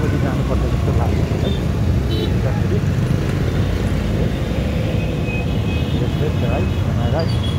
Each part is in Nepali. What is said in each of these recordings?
जानुपर्छ भाग्दाखेरि राज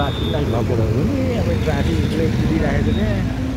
yes, right. Am I right? लगेर हो नि अब ट्राफिकले कुदिराखेको छ